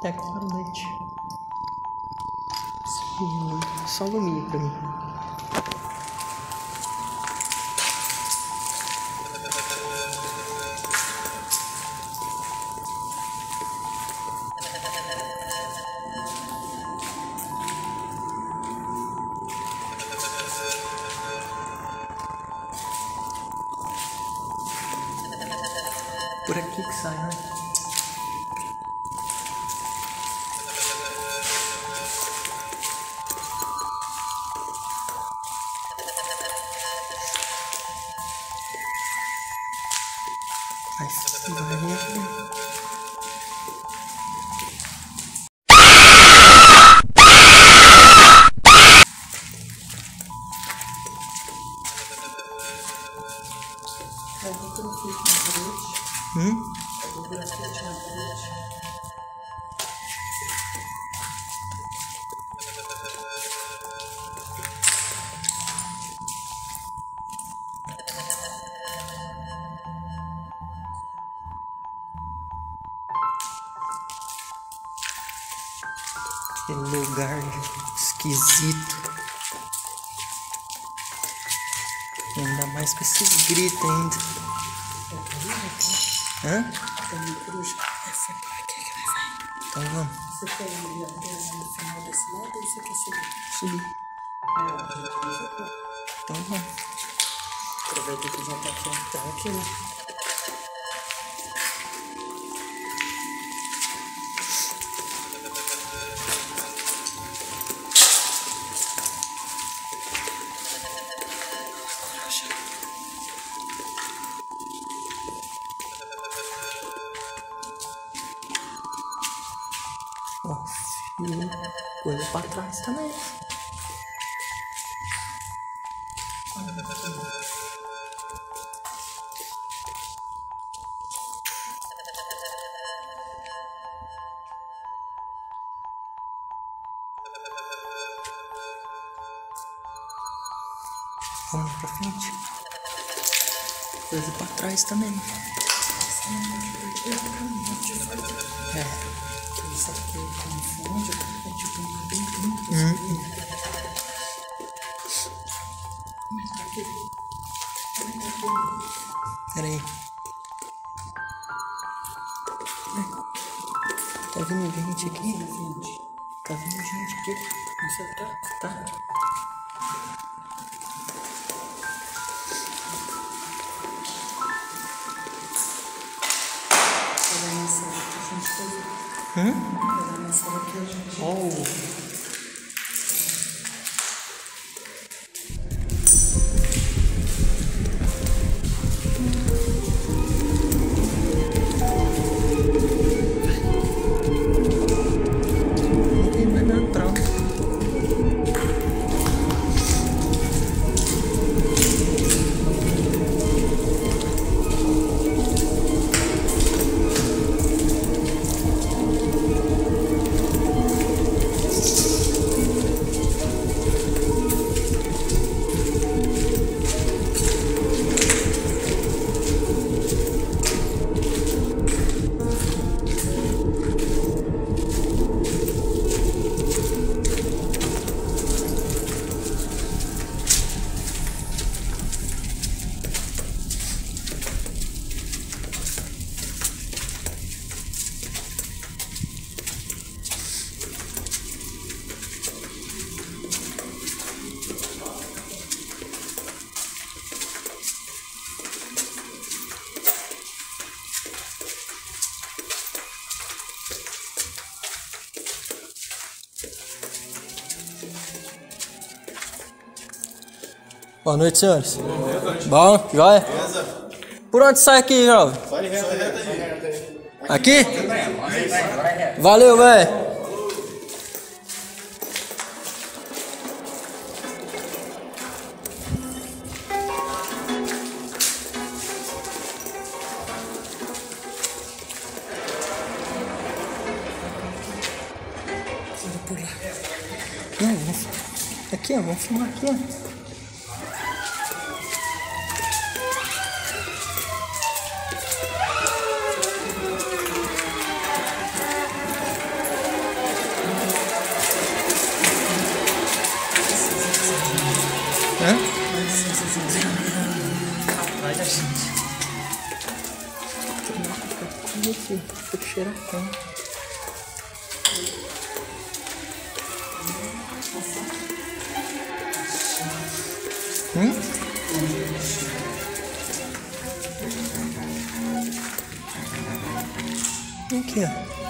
Claro, leite. Só alumínio pra mim. Por aqui que sai, né? Hum? Que lugar esquisito. Ainda mais com esses gritos ainda. Hã? Que vai sair. Então vamos Você quer ir até no final desse lado ou você quer subir? subir. É, vai. Então vamos. Aproveita que já tá aqui, tá aqui, né? Fio. Coisa pra trás também. Vamos pra frente. Coisa pra trás também. É. Isso aqui é Tá vindo gente aqui? Tá vindo gente aqui. você tá? Tá. Vai dar Boa noite, senhores. Bom, joia? Por onde sai aqui, jovem? Aqui? Valeu, velho. Bora por lá. Não, vamos... Aqui, ó. Vamos filmar aqui, ó. Hã? Olha, gente. Aqui, aqui. Vou. Hum? É?